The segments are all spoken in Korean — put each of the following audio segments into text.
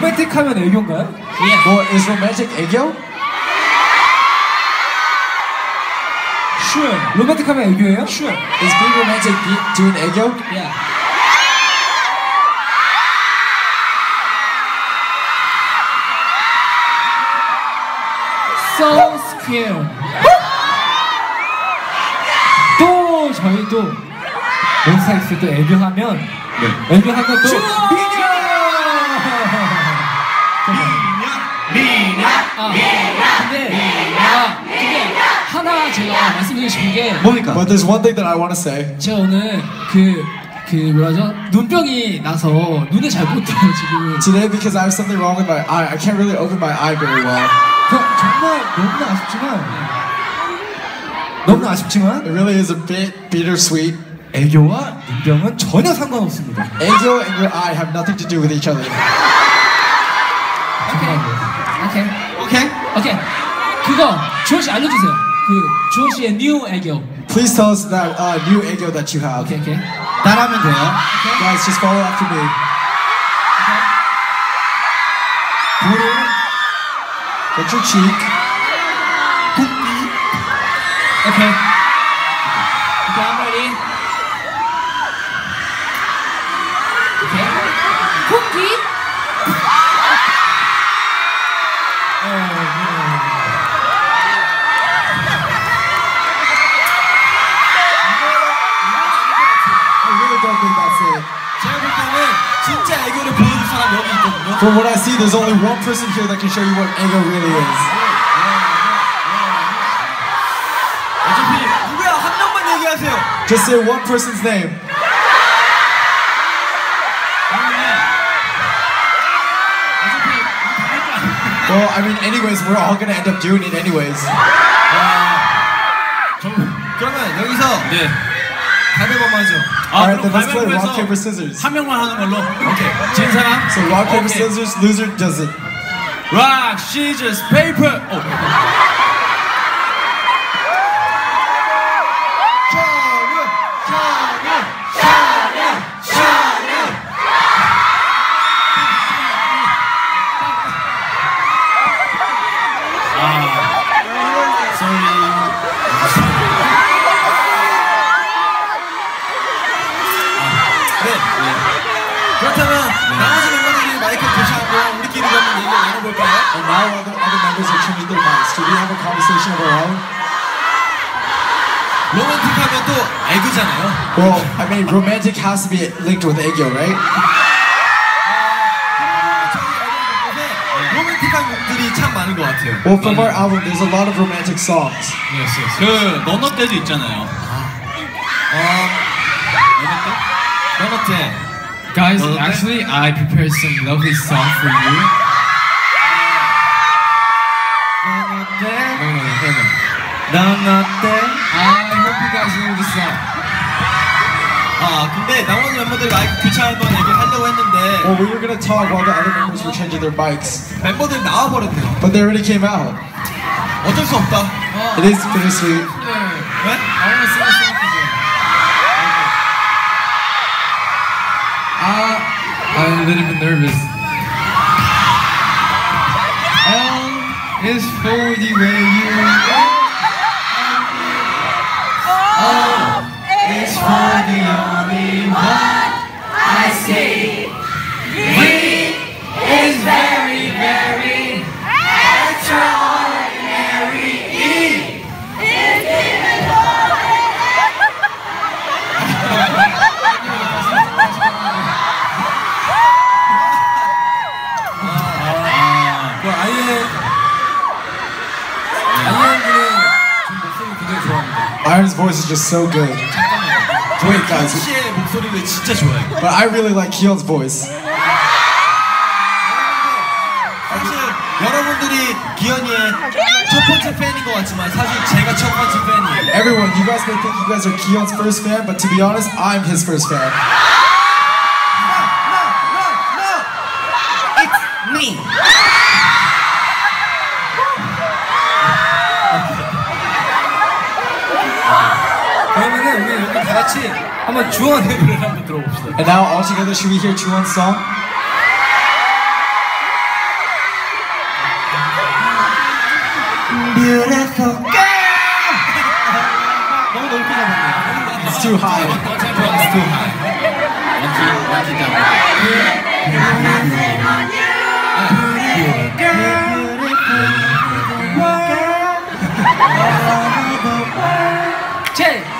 로맨틱하면 애교인가요? Well, is romantic 애교? Sure. 로맨틱하면 애교예요? Sure. Is being romantic be- doing 애교? Yeah. So square. 또 저희도 몬스타엑스 또 애교하면 애교하면 또 근데 아, 근데 하나 제가 말씀드리고 싶은 게 뭡니까? But there's one thing that I want to say. 제가 오늘 그, 그 뭐라죠? 눈병이 나서 눈을 잘 못 떠요 지금 Today, because I have something wrong with my eye, I can't really open my eye very well. 그, 정말 너무나 아쉽지만 너무나 아쉽지만 It really is a bit bittersweet. 애교와 눈병은 전혀 상관없습니다 애교 and your eye have nothing to do with each other. 오케이 오케이. 오케이 그거 주원 씨 알려주세요 그 주원 씨의 뉴 애교 Please tell us that uh, new 애교 that you have. 오케이 오케이 따라하면 돼요. Guys, just follow after me. 볼을 Get your cheek. 오케이 From what I see, there's only one person here that can show you what 애교 really is. 어차피 누구야 한 명만 얘기하세요. Just say one person's name. Well, I mean, anyways, we're all gonna end up doing it anyways. 그러면 여기서 네. 가위바위보 하죠. Alright, then let's play rock, paper, scissors. 한 명만 하는 걸로. 오케이. 진 사람. So rock, paper, 오케이. scissors, loser does it. Rock, scissors, paper. 오. 네. And now other, other members are changing their minds. Do we have a conversation of our own? 로맨틱하면 또 애교잖아요. Well, I mean, romantic has to be linked with 애교, right? 로맨틱한 곡들이 참 많은 것 같아요. Well, from our album, there's a lot of romantic songs. 그 너너 때도 있잖아요. 어, 너너 때. Guys, Well, actually, I prepared some lovely song for you. 너너 때. I hope you guys know this song. 아 근데 나머지 멤버들이 마이크 교체하던 얘기를 하려고 했는데 Well, we were gonna talk while the other members were changing their bikes, 멤버들이 나와버렸대요. but they already came out. 어쩔 수 없다. It is bittersweet. 왜? I want to sing a song for you. Ah, I'm a little bit nervous. L is for the way you Oh, it's funny. Iron's voice is just so good. Wait, guys, 씨의 목소리를 진짜 좋아해요. but I really like Keon's voice. 사실 여러분들이 기현이의 첫 번째 팬인 것 같지만 사실 제가 첫 번째 팬이에요. Everyone, you guys may think you guys are Keon's first fan, but to be honest, I'm his first fan. 그러면은 우리 여기 다 같이 한번 주원 노래를 한번 들어봅시다. And now all together should we hear Juwon's song? Beautiful girl. 너무 높게 잡았네. It's too high. It's too high. 완전 완전 잡아. Jay.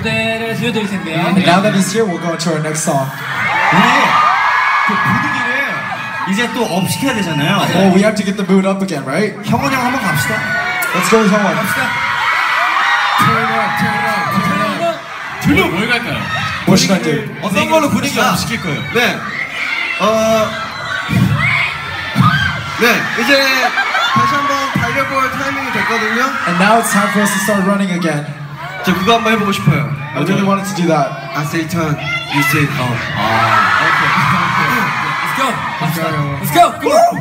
무대를 들려드릴 텐데요. And now that he's here, we'll go into our next song. 우리 그 분위기를 이제 또 up 시켜야 되잖아요. Oh, we have to get the mood up again, right? 형원 형 한번 갑시다. Let's go with Hyungwon. 들려 뭘 갈까요? What should I do? 어떤 걸로 분위기 up 시킬 거예요? 네. 어. 네. 이제 다시 한번 달려볼 타이밍이 됐거든요. And now it's time for us to start running again. 저 그거 한번 해보고 싶어요. I really wanted to do that. I say turn, you say up. Let's go. Let's go. Come on.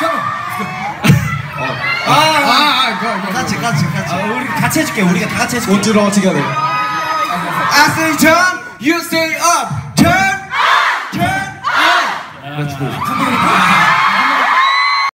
Come on. 아, 같이 같이 같이. 우리 같이 해줄게. 우리가 다 같이 해줄게. Do it all together. I say turn, you say up. Turn, turn, up.